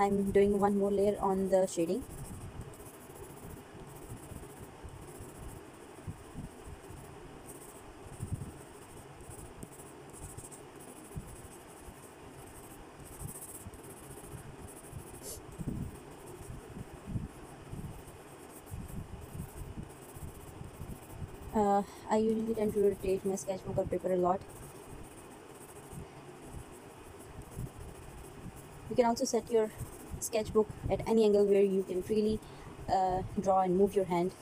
I'm doing one more layer on the shading. Uh, I usually tend to rotate my sketchbook or paper a lot you can also set your sketchbook at any angle where you can freely uh, draw and move your hand